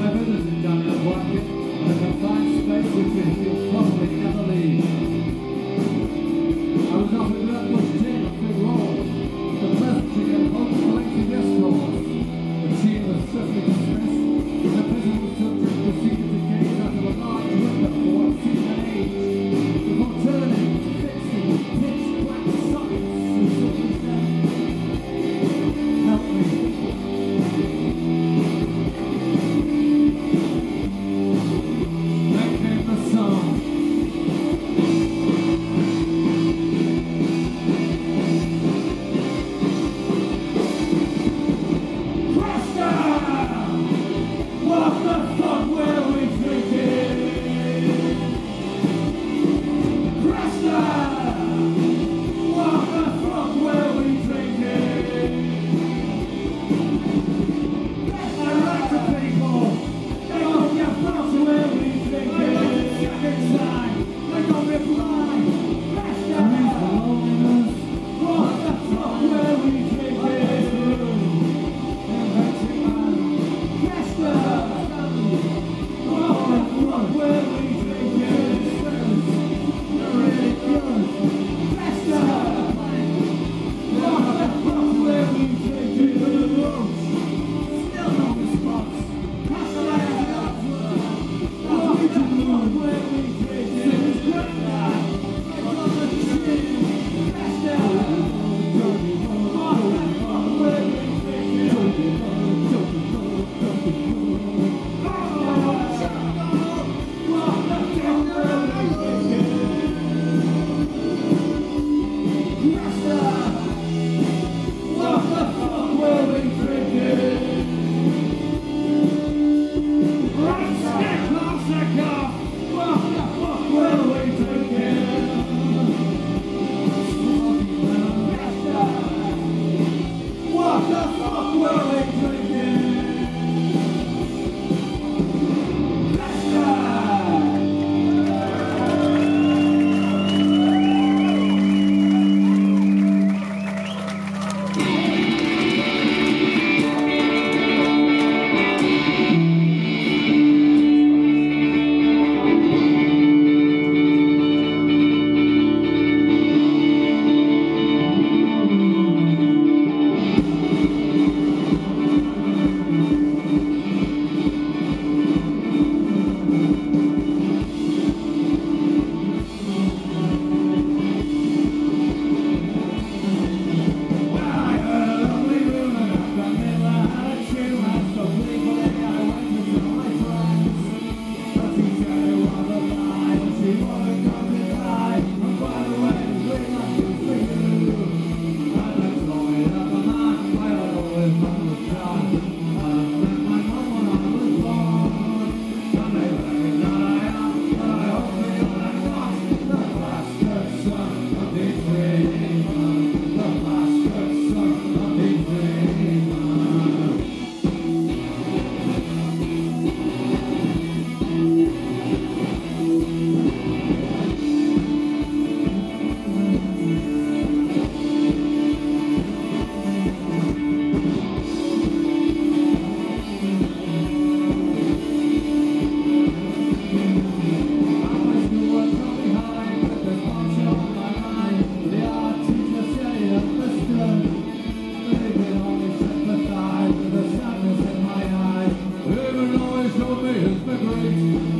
Karena. the grace.